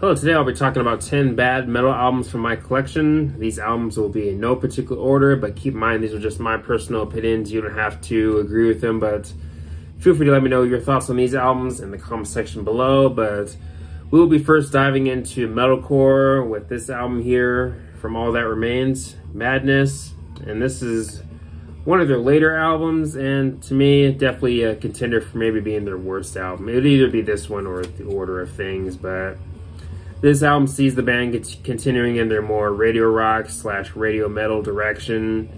Hello, today I'll be talking about 10 bad metal albums from my collection. These albums will be in no particular order, but keep in mind these are just my personal opinions. You don't have to agree with them, but feel free to let me know your thoughts on these albums in the comment section below. But we'll be first diving into metalcore with this album here, From All That Remains, Madness. And this is one of their later albums, and to me, definitely a contender for maybe being their worst album. It would either be this one or The Order of Things, but this album sees the band continuing in their more radio rock slash radio metal direction.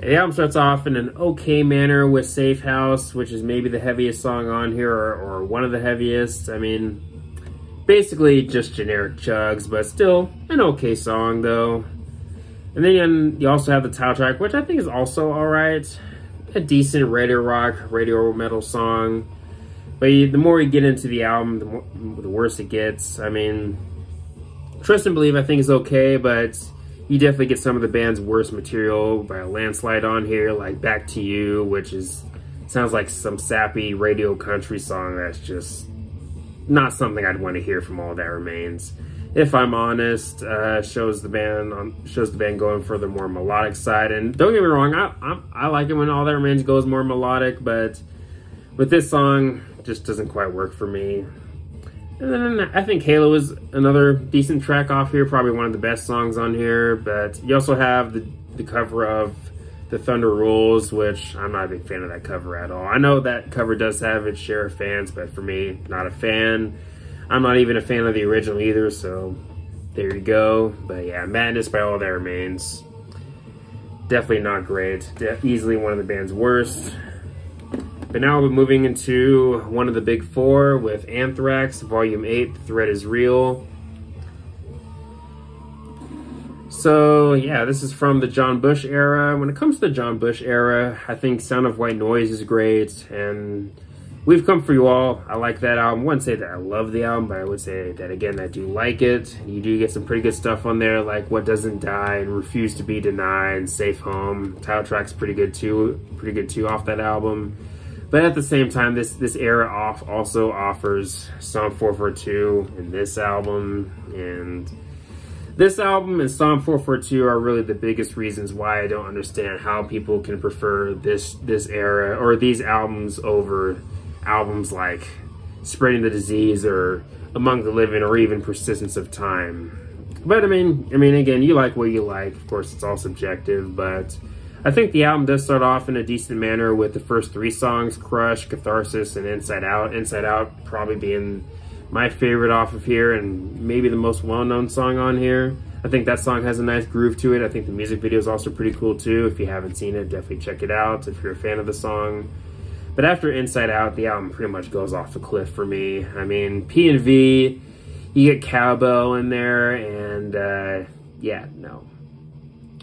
The album starts off in an okay manner with Safe House, which is maybe the heaviest song on here, or, or one of the heaviest. I mean, basically just generic chugs, but still an okay song though. And then you also have the title track, which I think is also alright. A decent radio rock, radio metal song. But the more you get into the album, the, more, the worse it gets. I mean, Trust and Believe I think is okay, but you definitely get some of the band's worst material by a landslide on here, like Back to You, which is sounds like some sappy radio country song that's just not something I'd want to hear from All That Remains. If I'm honest, uh, shows the band shows the band going for the more melodic side. And don't get me wrong, I, I, I like it when All That Remains goes more melodic, but with this song, just doesn't quite work for me. And then I think Halo is another decent track off here, probably one of the best songs on here. But you also have the, the cover of The Thunder Rolls, which I'm not a big fan of that cover at all. I know that cover does have its share of fans, but for me, not a fan. I'm not even a fan of the original either, so there you go. But yeah, Madness by All That Remains. Definitely not great. De easily one of the band's worst. But now we're moving into one of the big four with Anthrax, Volume 8, The Threat is Real. So, yeah, this is from the John Bush era. When it comes to the John Bush era, I think Sound of White Noise is great, and We've Come For You All, I like that album. I wouldn't say that I love the album, but I would say that, again, I do like it. You do get some pretty good stuff on there, like What Doesn't Die and Refuse to Be Denied and Safe Home. Title track's pretty good, too. Pretty good, too, off that album. But at the same time, this this era off also offers Stomp 442 in this album, and this album and Stomp 442 are really the biggest reasons why I don't understand how people can prefer this this era or these albums over albums like Spreading the Disease or Among the Living or even Persistence of Time. But I mean, I mean, again, you like what you like. Of course, it's all subjective, but I think the album does start off in a decent manner with the first three songs, Crush, Catharsis, and Inside Out. Inside Out probably being my favorite off of here and maybe the most well-known song on here. I think that song has a nice groove to it. I think the music video is also pretty cool too. If you haven't seen it, definitely check it out if you're a fan of the song. But after Inside Out, the album pretty much goes off the cliff for me. I mean, P and V, you get cowbell in there, and uh, yeah, no,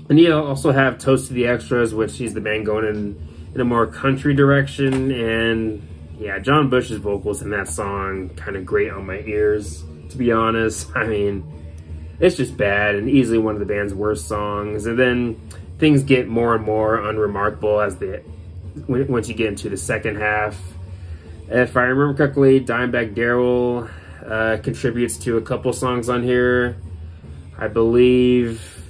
and you also have Toast to the Extras, which sees the band going in, in a more country direction. And yeah, John Bush's vocals in that song kind of grate on my ears, to be honest. I mean, it's just bad and easily one of the band's worst songs. And then things get more and more unremarkable as the once you get into the second half. If I remember correctly, Dimebag Darrell uh, contributes to a couple songs on here. I believe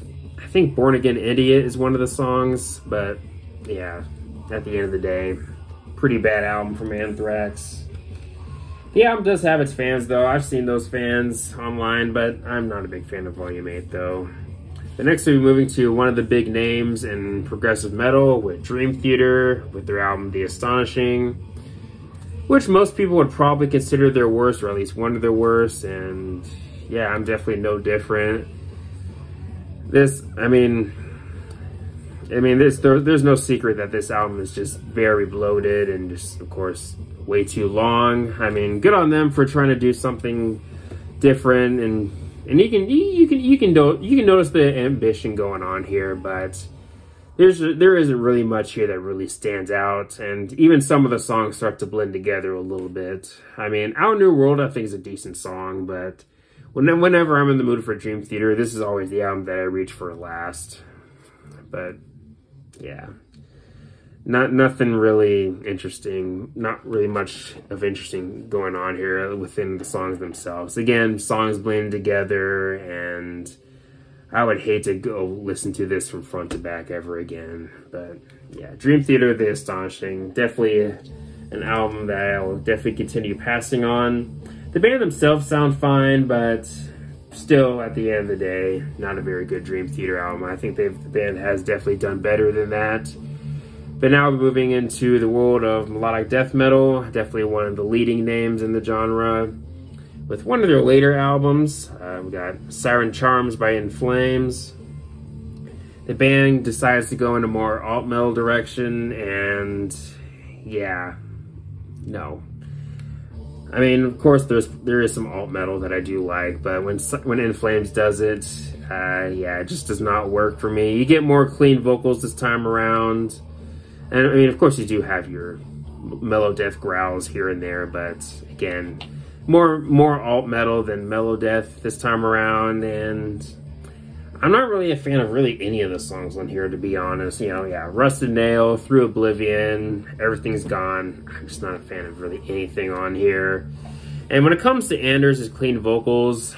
think Born Again Idiot is one of the songs, but yeah, at the end of the day, pretty bad album from Anthrax. The album does have its fans though. I've seen those fans online, but I'm not a big fan of Volume 8 though. The next we'll be moving to one of the big names in progressive metal with Dream Theater with their album The Astonishing, which most people would probably consider their worst or at least one of their worst and yeah, I'm definitely no different this, I mean, I mean, this there, there's no secret that this album is just very bloated and just, of course, way too long. I mean, good on them for trying to do something different, and and you can you can you can do you can notice the ambition going on here, but there's there isn't really much here that really stands out, and even some of the songs start to blend together a little bit. I mean, Our New World I think is a decent song, but whenever I'm in the mood for Dream Theater, this is always the album that I reach for last. But yeah. not nothing really interesting, not really much of interesting going on here within the songs themselves. Again, songs blend together, and I would hate to go listen to this from front to back ever again. But yeah, Dream Theater, The Astonishing, definitely an album that I'll definitely continue passing on. The band themselves sound fine, but still, at the end of the day, not a very good Dream Theater album. I think the band has definitely done better than that. But now we're moving into the world of melodic death metal, definitely one of the leading names in the genre. With one of their later albums, uh, we got Siren Charms by In Flames. The band decides to go in a more alt metal direction, and yeah, no. I mean, of course, there's there is some alt metal that I do like, but when when In Flames does it, uh, yeah, it just does not work for me. You get more clean vocals this time around. And I mean, of course, you do have your melodeath growls here and there, but again, more more alt metal than melodeath this time around. And I'm not really a fan of really any of the songs on here, to be honest. You know, yeah, Rusted Nail, Through Oblivion, Everything's Gone. I'm just not a fan of really anything on here. And when it comes to Anders' his clean vocals,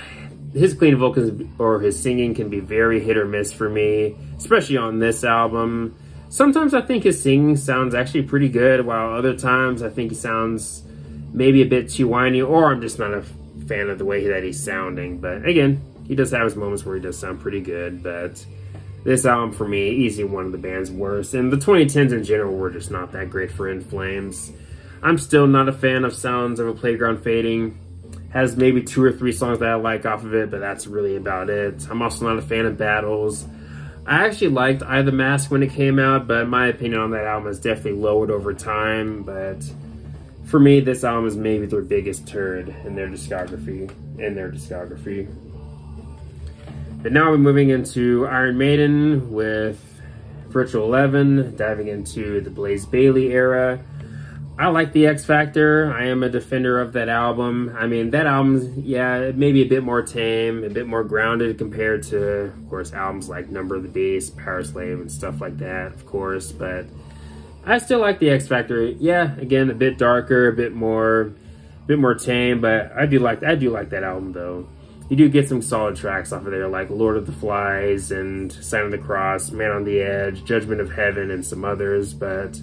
his clean vocals or his singing can be very hit or miss for me, especially on this album. Sometimes I think his singing sounds actually pretty good, while other times I think he sounds maybe a bit too whiny, or I'm just not a fan of the way that he's sounding. But again, he does have his moments where he does sound pretty good, but this album for me, easy one of the band's worst. And the 2010s in general were just not that great for In Flames. I'm still not a fan of Sounds of a Playground Fading. Has maybe two or three songs that I like off of it, but that's really about it. I'm also not a fan of Battles. I actually liked I the Mask when it came out, but my opinion on that album has definitely lowered over time. But for me, this album is maybe their biggest turd in their discography. In their discography. But now we're moving into Iron Maiden with Virtual Eleven, diving into the Blaze Bayley era. I like the X Factor. I am a defender of that album. I mean, that album's, yeah, maybe a bit more tame, a bit more grounded compared to, of course, albums like Number of the Beast, Power Slave, and stuff like that, of course. But I still like the X Factor. Yeah, again, a bit darker, a bit more, a bit more tame. But I do like, I do like that album though. You do get some solid tracks off of there, like Lord of the Flies and Sign of the Cross, Man on the Edge, Judgment of Heaven, and some others. But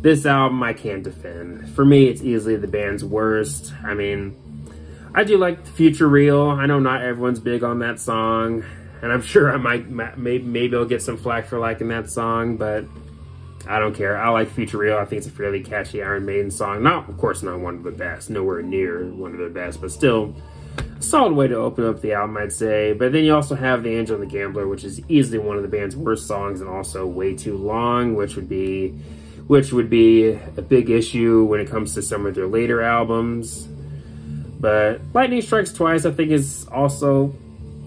this album I can't defend. For me, it's easily the band's worst. I mean, I do like Futureal. I know not everyone's big on that song, and I'm sure I might maybe maybe I'll get some flack for liking that song, but I don't care. I like Futureal. I think it's a fairly catchy Iron Maiden song. Not, of course, not one of the best. Nowhere near one of the best, but still solid way to open up the album, I'd say. But then you also have The Angel and the Gambler, which is easily one of the band's worst songs and also way too long, which would be which would be a big issue when it comes to some of their later albums. But Lightning Strikes Twice, I think, is also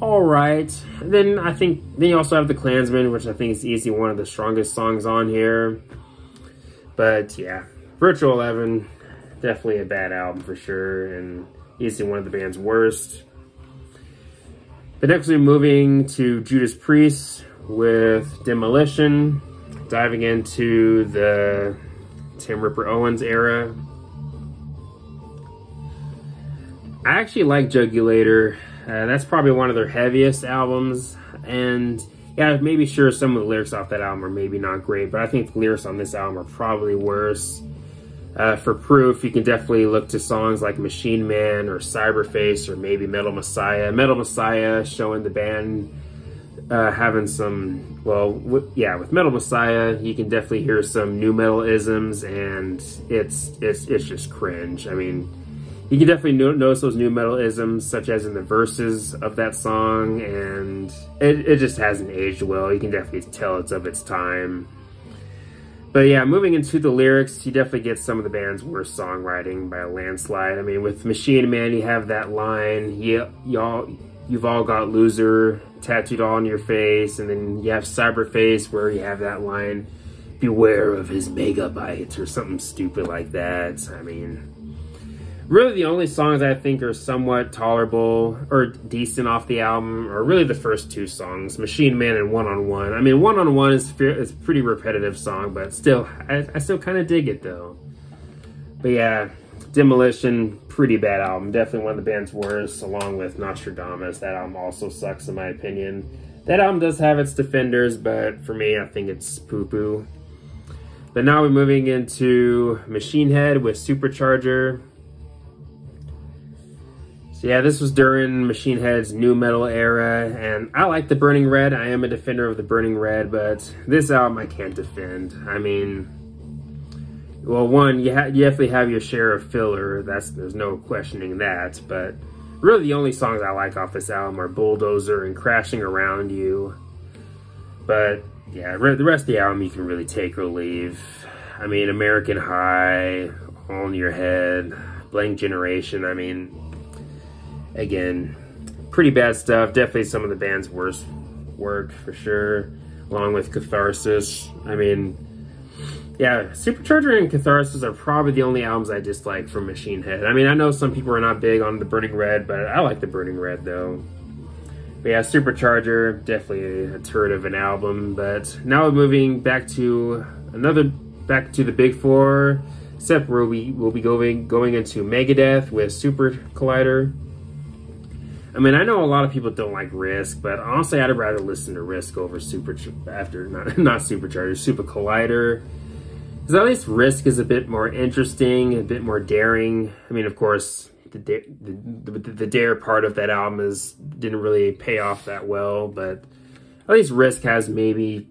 all right. Then I think then you also have The Clansman, which I think is easily one of the strongest songs on here. But yeah, Virtual Eleven, definitely a bad album for sure, and easily one of the band's worst. But next we're moving to Judas Priest with Demolition diving into the Tim Ripper Owens era. I actually like Jugulator. Uh, that's probably one of their heaviest albums. And yeah, maybe sure some of the lyrics off that album are maybe not great, but I think the lyrics on this album are probably worse. Uh, for proof, you can definitely look to songs like Machine Man or Cyberface or maybe Metal Messiah. Metal Messiah showing the band uh, having some, well, yeah, with Metal Messiah, you can definitely hear some nu metal isms, and it's it's it's just cringe. I mean, you can definitely notice those nu metal isms, such as in the verses of that song, and it, it just hasn't aged well. You can definitely tell it's of its time. But yeah, moving into the lyrics, you definitely get some of the band's worst songwriting by a landslide. I mean, with Machine Man, you have that line, y'all, you've all got loser tattooed all on your face, and then you have Cyberface where you have that line, beware of his megabytes or something stupid like that. I mean, really the only songs I think are somewhat tolerable or decent off the album are really the first two songs, Machine Man and One on One. I mean, One on One is is pretty repetitive song, but still, I, I still kind of dig it though. But yeah, Demolition, pretty bad album. Definitely one of the band's worst, along with Nostradamus. That album also sucks in my opinion. That album does have its defenders, but for me, I think it's poo-poo. But now we're moving into Machine Head with Supercharger. So yeah, this was during Machine Head's nu metal era, and I like the Burning Red. I am a defender of the Burning Red, but this album I can't defend. I mean, well, one, you, ha- you definitely have your share of filler. That's there's no questioning that. But really, the only songs I like off this album are "Bulldozer" and "Crashing Around You." But yeah, the rest of the album you can really take or leave. I mean, American High, All in Your Head, Blank Generation. I mean, again, pretty bad stuff. Definitely some of the band's worst work for sure, along with Catharsis. I mean, yeah, Supercharger and Catharsis are probably the only albums I dislike from Machine Head. I mean, I know some people are not big on the Burning Red, but I like the Burning Red though. But yeah, Supercharger, definitely a turd of an album. But now we're moving back to another, back to the Big Four, except where we will be going going into Megadeth with Super Collider. I mean, I know a lot of people don't like Risk, but honestly, I'd rather listen to Risk over Super after not not Supercharger, Super Collider. Because at least Risk is a bit more interesting, a bit more daring. I mean, of course, the the, the, the dare part of that album is didn't really pay off that well, but at least Risk has maybe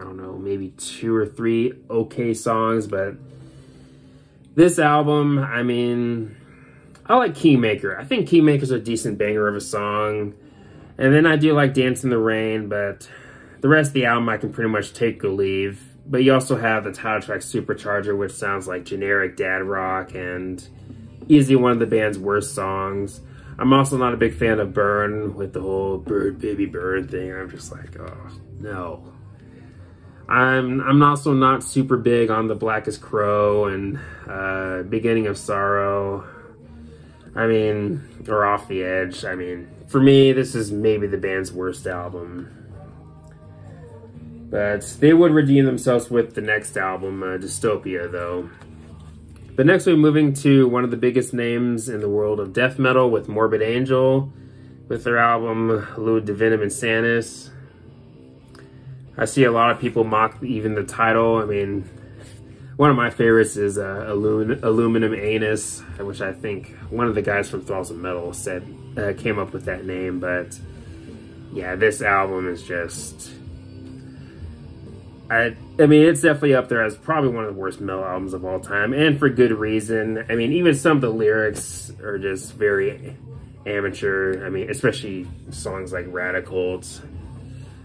I don't know, maybe two or three okay songs, but this album, I mean, I like Keymaker. I think Keymaker's a decent banger of a song. And then I do like Dance in the Rain, but the rest of the album I can pretty much take or leave. But you also have the title track Supercharger, which sounds like generic dad rock and easily one of the band's worst songs. I'm also not a big fan of Burn with the whole bird baby bird thing. I'm just like, oh no. I'm I'm also not super big on the Blackest Crow and uh, Beginning of Sorrow. I mean, or Off the Edge. I mean, for me, this is maybe the band's worst album. But they would redeem themselves with the next album, uh, Dystopia, though. But next we're moving to one of the biggest names in the world of death metal with Morbid Angel, with their album Illud Divinum Insanus. I see a lot of people mock even the title. I mean, one of my favorites is uh, Aluminum Anus, which I think one of the guys from Thralls of Metal said uh, came up with that name. But yeah, this album is just. I, I mean, it's definitely up there as probably one of the worst metal albums of all time, and for good reason. I mean, even some of the lyrics are just very amateur. I mean, especially songs like Radicals.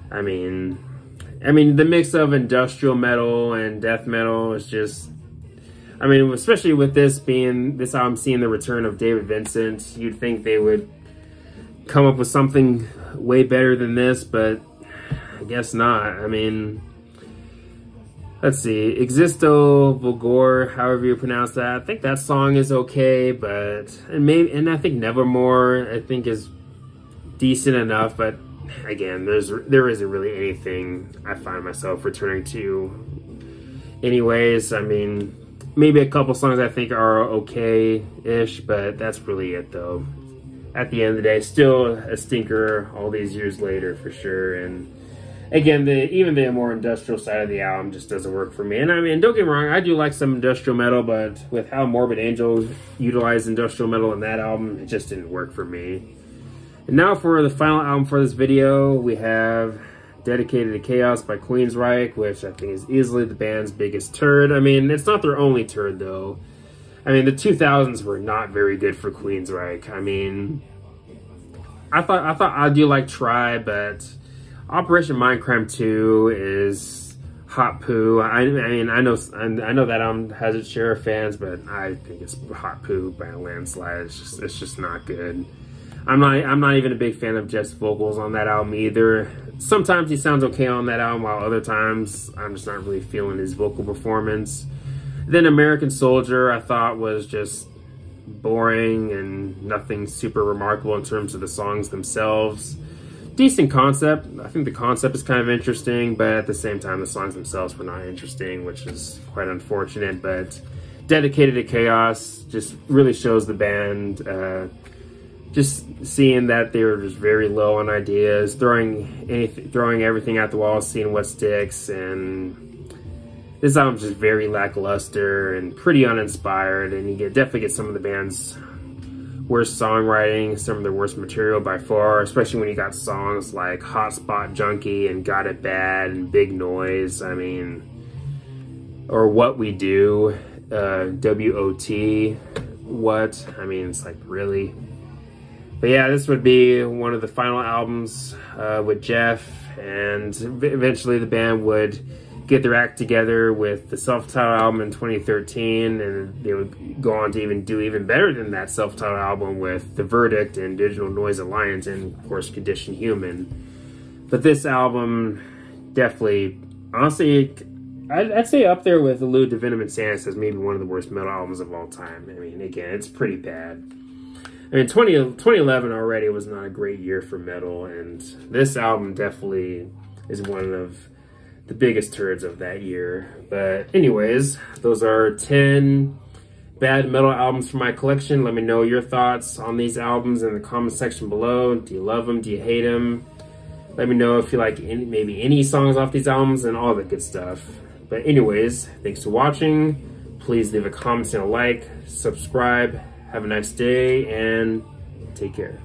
I mean, I mean, the mix of industrial metal and death metal is just. I mean, especially with this being this album, seeing the return of David Vincent, you'd think they would come up with something way better than this, but I guess not. I mean, let's see, Existo Vulgor, however you pronounce that. I think that song is okay, but and maybe and I think Nevermore I think is decent enough, but again, there's there isn't really anything I find myself returning to. Anyways, I mean, maybe a couple songs I think are okay-ish, but that's really it though. At the end of the day, still a stinker all these years later for sure. And again, the even the more industrial side of the album just doesn't work for me. And I mean, don't get me wrong, I do like some industrial metal, but with how Morbid Angel utilized industrial metal in that album, it just didn't work for me. And now for the final album for this video, we have Dedicated to Chaos by Queensryche, which I think is easily the band's biggest turd. I mean, it's not their only turd, though. I mean, the 2000s were not very good for Queensryche. I mean, I thought I thought I do like Tribe, but Operation Mindcrime 2 is hot poo. I, I mean, I know I know that album has its share of fans, but I think it's hot poo by a landslide. It's just it's just not good. I'm not I'm not even a big fan of Jeff's vocals on that album either. Sometimes he sounds okay on that album, while other times I'm just not really feeling his vocal performance. Then American Soldier I thought was just boring and nothing super remarkable in terms of the songs themselves. Decent concept. I think the concept is kind of interesting, but at the same time, the songs themselves were not interesting, which is quite unfortunate. But dedicated to chaos just really shows the band. Uh, just seeing that they were just very low on ideas, throwing anything, throwing everything at the wall, seeing what sticks, and this album's just very lackluster and pretty uninspired. And you get definitely get some of the band's worst songwriting, some of their worst material by far, especially when you got songs like Hotspot Junkie and Got It Bad and Big Noise. I mean, or What We Do, uh, W-O-T, What? I mean, it's like, really? But yeah, this would be one of the final albums uh, with Jeff, and eventually the band would get their act together with the self-titled album in 2013, and they would go on to even do even better than that self-titled album with The Verdict and Digital Noise Alliance, and of course Condition Human. But this album definitely, honestly, I'd, I'd say up there with the Venom Insanus as maybe one of the worst metal albums of all time. I mean, again, it's pretty bad. I mean, 20, 2011 already was not a great year for metal, and this album definitely is one of the biggest turds of that year. But anyways, those are 10 bad metal albums from my collection. Let me know your thoughts on these albums in the comment section below. Do you love them? Do you hate them? Let me know if you like any, maybe any songs off these albums and all the good stuff. But anyways, thanks for watching. Please leave a comment and a like, subscribe, have a nice day and take care.